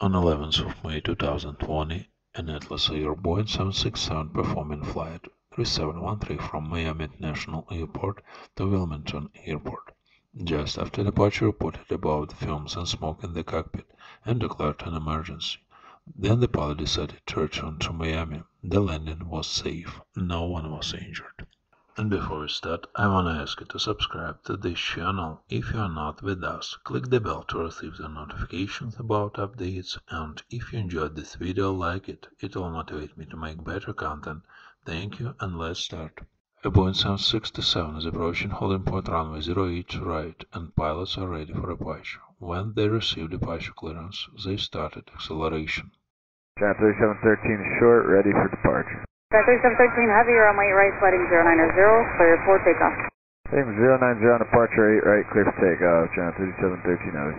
On 11th of May 2020, an Atlas Air Boeing 767 performing flight 3713 from Miami International Airport to Wilmington Airport. Just after departure reported about the fumes and smoke in the cockpit and declared an emergency. Then the pilot decided to return to Miami. The landing was safe. No one was injured. And before we start, I wanna ask you to subscribe to this channel if you are not with us. Click the bell to receive the notifications about updates and if you enjoyed this video like it, it will motivate me to make better content. Thank you and let's start. A Boeing 767 is approaching holding point runway 08 right and pilots are ready for departure. When they received departure clearance, they started acceleration. Giant 3713 short, ready for departure. Sky 3713 Heavy, runway right, sliding 090, clear for takeoff. Same 090 on departure 8 right, clear for takeoff. Giant 3713 Heavy.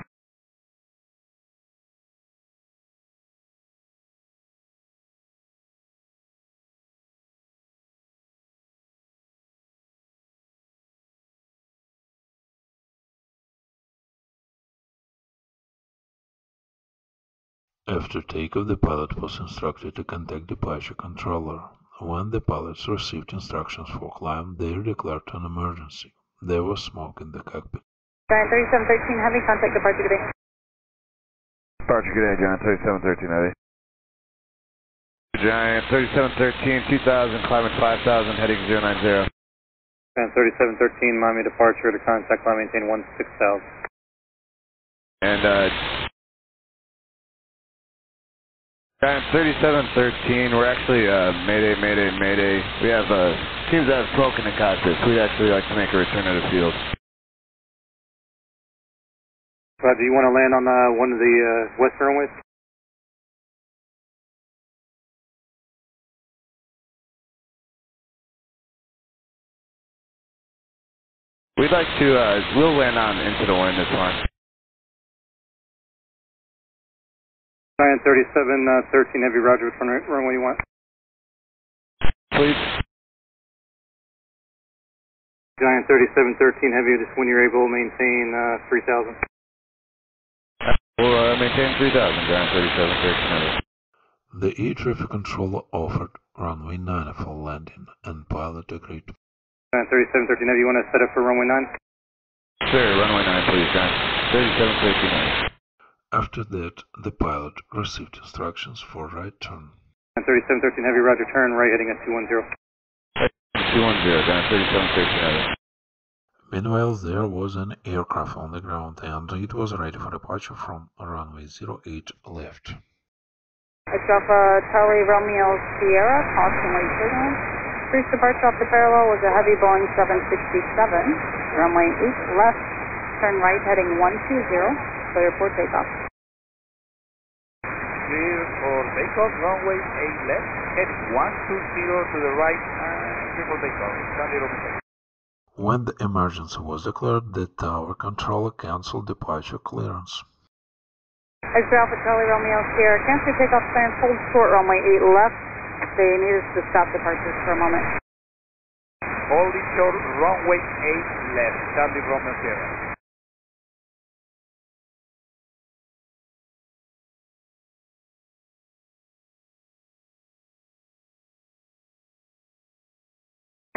After takeoff, the pilot was instructed to contact departure controller. When the pilots received instructions for climb, they declared an emergency. There was smoke in the cockpit. Sky 3713 Heavy, contact departure today. Departure good day, Giant 3713 Heavy. Giant 3713, 2000, climbing 5000, heading 090. And 3713, Miami departure to contact line maintain 16000. And, uh, Giant 3713, we're actually, uh, Mayday, Mayday, Mayday. We have, uh, seems to have smoke in the so we'd actually like to make a return to the field. Uh, do you want to land on uh, one of the uh, west runways? We'd like to, uh, we'll land on into the wind this one. Giant 3713 Heavy, Roger, which run, runway you want? Please. Giant 3713 Heavy, just when you're able, to maintain uh, 3000. We'll uh, maintain 3000, Giant 3713 Heavy. The air traffic controller offered runway 9 for landing, and pilot agreed. Giant 3713 Heavy, you want to set up for runway 9? Sir, runway 9, please, Giant 3713 Heavy. After that, the pilot received instructions for right turn. Giant 3713 Heavy, Roger, turn right heading at 210. 210, Giant 3713 Heavy. Meanwhile, there was an aircraft on the ground and it was ready for departure from runway 08 left. It's off uh, Charlie Romeo Sierra, caution late signal. Brief departure off the parallel was a heavy Boeing 767, runway 8 left, turn right heading 120, clear for takeoff. Clear for takeoff, runway 8 left, heading 120 to the right, and clear for takeoff. Charlie Romeo. When the emergency was declared, the tower controller canceled departure clearance. X-ray Alpha Charlie Romeo Sierra, cancel takeoff clearance, hold short runway 8 left. They need us to stop departures for a moment. Holding short, runway 8 left, Charlie Romeo Sierra.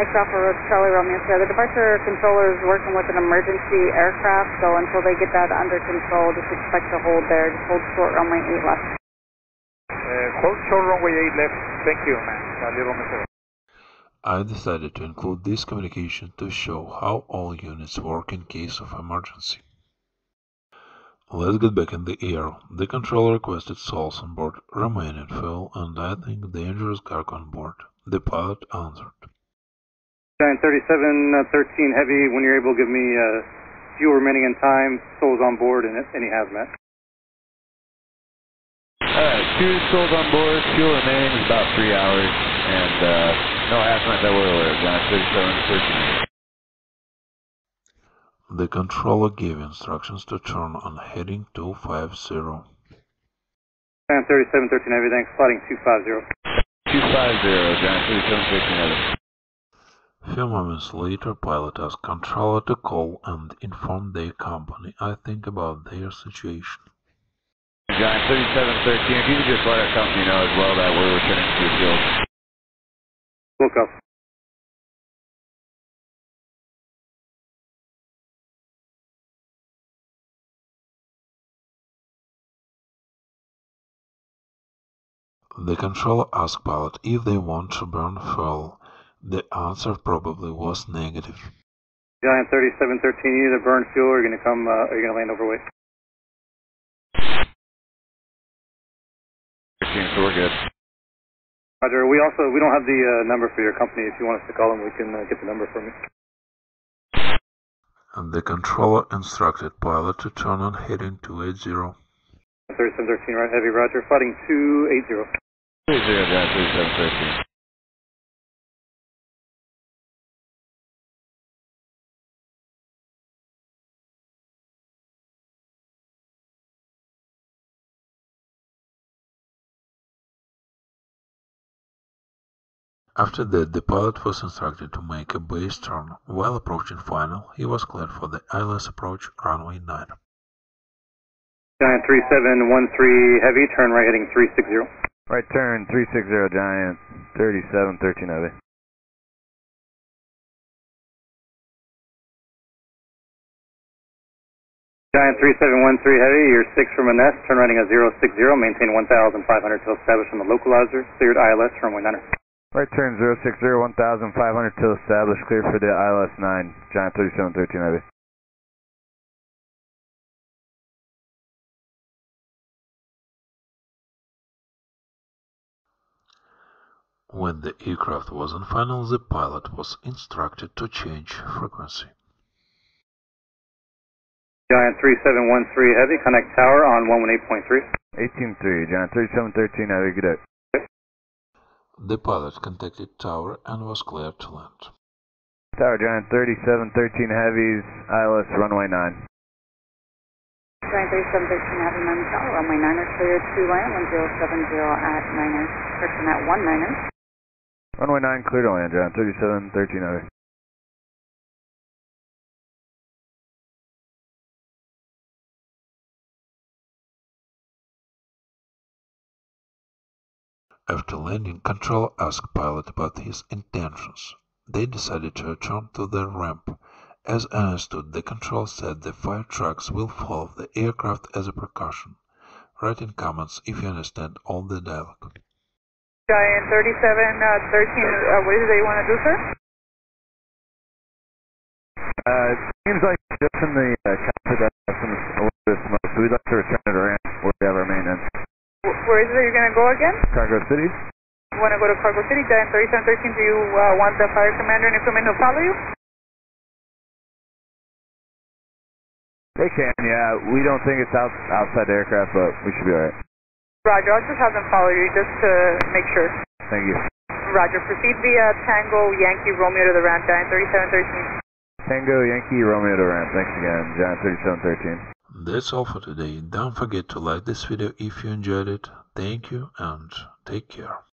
X-Alpha Road Charlie Romeo Sierra, the departure controller is working with an emergency aircraft, so until they get that under control, just expect to hold there. Just hold short runway 8 left. Uh, hold short, runway 8 left. Thank you, man. Charlie Romeo Sierra. I decided to include this communication to show how all units work in case of emergency. Let's get back in the air. The controller requested souls on board, remain in fuel, and I think dangerous cargo on board. The pilot answered. Giant 3713 Heavy, when you're able, give me uh, fuel remaining in time, souls on board, and any hazmat. Alright, two souls on board, fuel remaining is about three hours, and uh, no hazmat that we're aware of, Giant 3713 Heavy. The controller gave instructions to turn on heading 250. Giant 3713 Heavy, thanks. Sliding 250. 250, Giant 3713 Heavy. A few moments later, pilot asked controller to call and inform their company. I think about their situation. Giant 3713, if you could just let our company know as well that we're returning to the field. Woke up. The controller asked pilot if they want to burn fuel. The answer probably was negative. Giant 3713, you either burn fuel or you're going to come, uh, or you're going to land overweight. 13, so we're good. Roger, we also, we don't have the uh, number for your company. If you want us to call them, we can uh, get the number from you. And the controller instructed pilot to turn on heading 280. 3713, right heavy, roger. Fighting 280. 30, Giant 3713. After that, the pilot was instructed to make a base turn. While approaching final, he was cleared for the ILS approach runway 9. Giant 3713 heavy, turn right heading 360. Right turn 360, Giant 3713 heavy. Giant 3713 heavy, you're 6 from a nest, turn running a 060, maintain 1,500 till established on the localizer, cleared ILS runway 9. Right turn 060, 1500 till established, clear for the ILS 9, Giant 3713 heavy. When the aircraft was on final, the pilot was instructed to change frequency. Giant 3713 heavy, connect tower on 118.3. 183, Giant 3713 heavy, good day. The pilot contacted tower and was cleared to land. Tower Giant 3713 heavies, ILS runway 9. Giant 3713 Heavy Miami Tower, runway 9er cleared to land, 1070 at 9er, correction at 19er. Runway 9 clear to land, Giant 3713 heavy. After landing, Control asked pilot about his intentions. They decided to return to the ramp. As understood, the control said the fire trucks will follow the aircraft as a precaution. Write in comments if you understand all the dialogue. Giant 3713, uh, what is it that you want to do, sir? Uh, it seems like just in the uh, cockpit that has some, a little bit of smoke, so we'd like to return to the ramp where we have our maintenance. Wh- Where is it that you're going to go again? Cargo City? You want to go to Cargo City, Giant 3713, do you uh, want the fire commander and equipment to follow you? They can, yeah. We don't think it's out, outside the aircraft, but we should be alright. Roger, I'll just have them follow you just to make sure. Thank you. Roger, proceed via Tango Yankee Romeo to the ramp, Giant 3713. Tango Yankee Romeo to the ramp. Thanks again, Giant 3713. That's all for today. Don't forget to like this video if you enjoyed it. Thank you and take care.